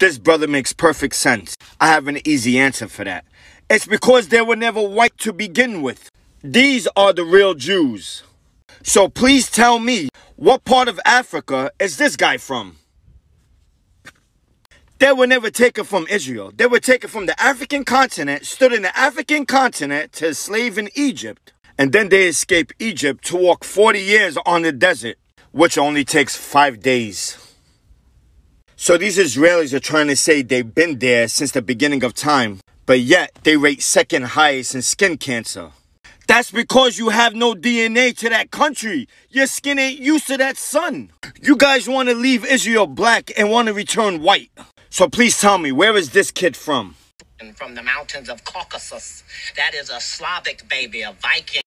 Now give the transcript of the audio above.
This brother makes perfect sense. I have an easy answer for that. It's because they were never white to begin with. These are the real Jews. So please tell me, what part of Africa is this guy from? They were never taken from Israel. They were taken from the African continent, stood in the African continent to slave in Egypt. And then they escape Egypt to walk 40 years on the desert, which only takes five days. So these Israelis are trying to say they've been there since the beginning of time, but yet they rate second highest in skin cancer. That's because you have no DNA to that country. Your skin ain't used to that sun. You guys want to leave Israel black and want to return white. So please tell me, where is this kid from? From the mountains of Caucasus. That is a Slavic baby, a Viking.